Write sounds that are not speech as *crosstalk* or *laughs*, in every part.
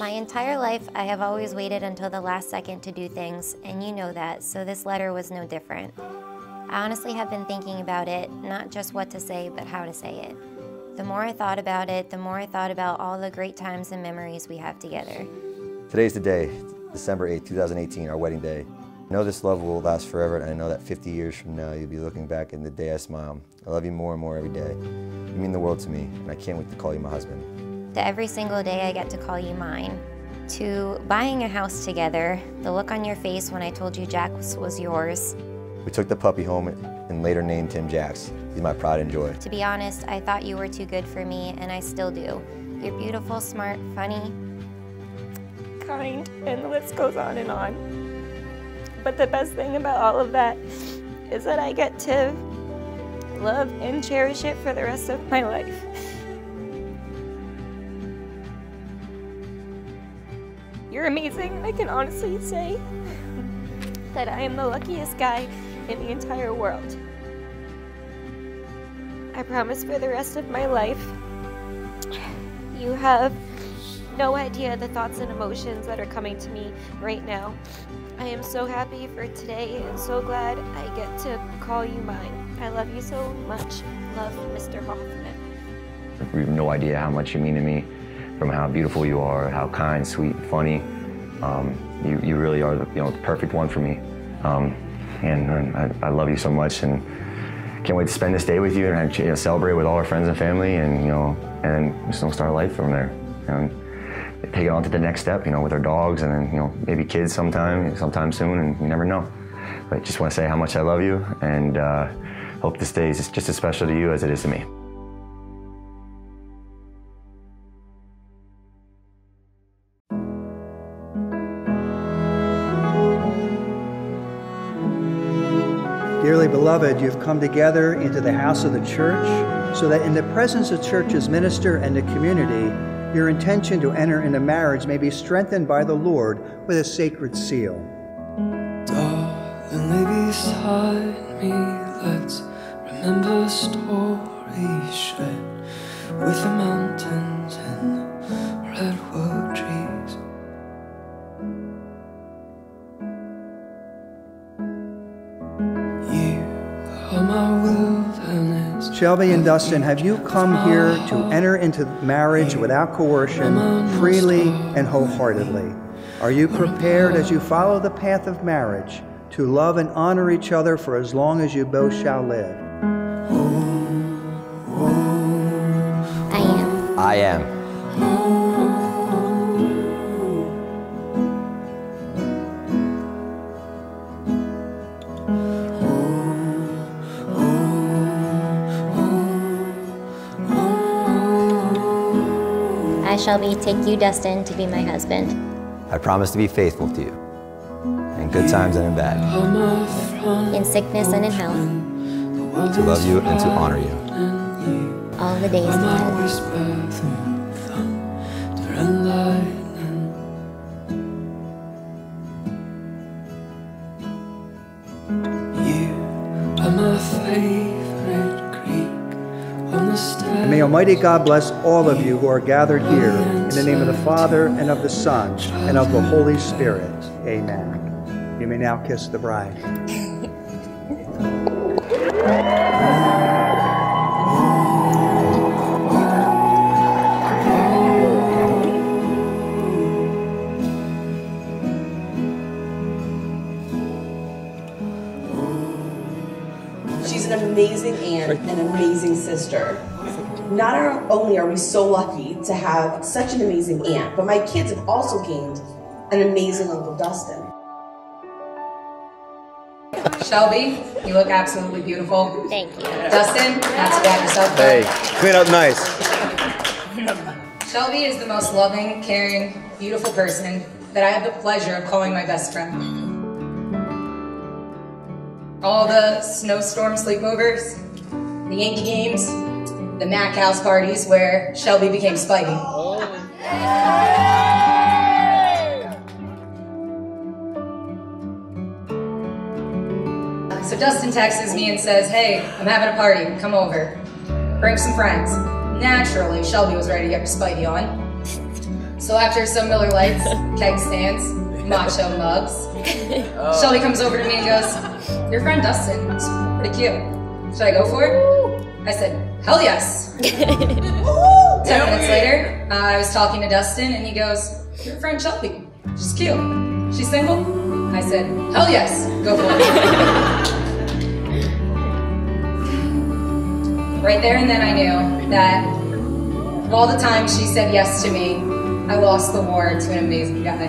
My entire life, I have always waited until the last second to do things, and you know that, so this letter was no different. I honestly have been thinking about it, not just what to say, but how to say it. The more I thought about it, the more I thought about all the great times and memories we have together. Today's the day, December 8, 2018, our wedding day. I know this love will last forever, and I know that 50 years from now, you'll be looking back in the day I smile. I love you more and more every day. You mean the world to me, and I can't wait to call you my husband. To every single day I get to call you mine. To buying a house together, the look on your face when I told you Jack was, was yours. We took the puppy home and later named him Jax. He's my pride and joy. To be honest, I thought you were too good for me, and I still do. You're beautiful, smart, funny, kind, and the list goes on and on. But the best thing about all of that is that I get to love and cherish it for the rest of my life. You're amazing. I can honestly say that I am the luckiest guy in the entire world. I promise for the rest of my life, you have no idea the thoughts and emotions that are coming to me right now. I am so happy for today and so glad I get to call you mine. I love you so much. Love, Mr. Hoffman. You have no idea how much you mean to me, from how beautiful you are, how kind, sweet, funny. Um, you, you really are the, you know, the perfect one for me. Um, and, and I, I, love you so much and can't wait to spend this day with you and you know, celebrate with all our friends and family and, you know, and just start life from there. And, take it on to the next step, you know, with our dogs and then, you know, maybe kids sometime, sometime soon, and you never know. But just want to say how much I love you and uh, hope this day is just as special to you as it is to me. Beloved, you've come together into the house of the church so that in the presence of church's minister and the community, your intention to enter into marriage may be strengthened by the Lord with a sacred seal. Darling, lay beside me, let's remember stories shared with the mountains Shelby and Dustin, have you come here to enter into marriage without coercion, freely and wholeheartedly? Are you prepared as you follow the path of marriage to love and honor each other for as long as you both shall live? I am. I am. Shelby, take you, Dustin, to be my husband. I promise to be faithful to you, in good times and in bad, In sickness and in health, to love you and to honor you. all the days ahead. Almighty God bless all of you who are gathered here in the name of the Father and of the Son and of the Holy Spirit. Amen. You may now kiss the bride. She's an amazing aunt an amazing sister. Not only are we so lucky to have such an amazing aunt, but my kids have also gained an amazing Uncle Dustin. Shelby, you look absolutely beautiful. Thank you. Dustin, not to pat yourself. Hey, clean up nice. Shelby is the most loving, caring, beautiful person that I have the pleasure of calling my best friend. All the snowstorm sleepovers, the Yankee games, the Mac House parties where Shelby became Spidey. So Dustin texts me and says, hey, I'm having a party, come over. Bring some friends. Naturally, Shelby was ready to get her Spidey on. So after some Miller Lites, keg stands, macho mugs, oh. Shelby comes over to me and goes, Your friend Dustin is pretty cute. Should I go for it? I said, Hell yes. *laughs* Ten minutes later, uh, I was talking to Dustin and he goes, Your friend Shelby, she's cute. She's single? I said, Hell yes, go for it. right there and then I knew that of all the times she said yes to me, I lost the war to an amazing guy.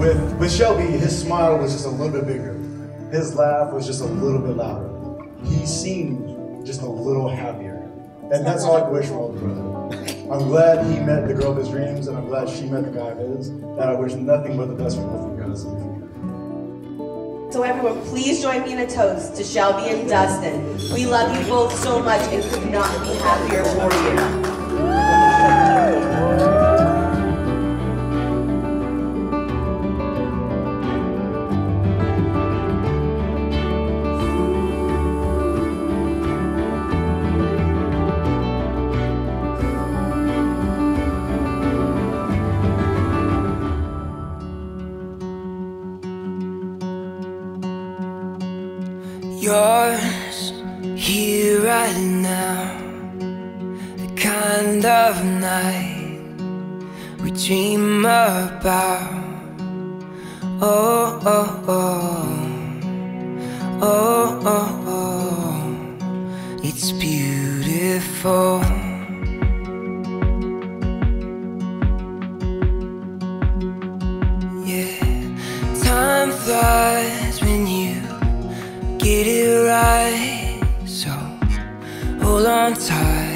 With with Shelby, his smile was just a little bit bigger. His laugh was just a little bit louder. He seemed just a little happier. And that's all I could wish for all older brother. I'm glad he met the girl of his dreams, and I'm glad she met the guy of his. And I wish nothing but the best for both of you guys. So everyone, please join me in a toast to Shelby and Dustin. We love you both so much and could not be happier for you. Kind of night we dream about. Oh, oh, oh, oh, oh, oh, it's beautiful. Yeah, time flies when you get it right. So hold on tight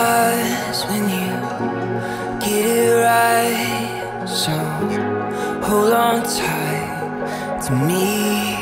Flies when you get it right. So hold on tight to me.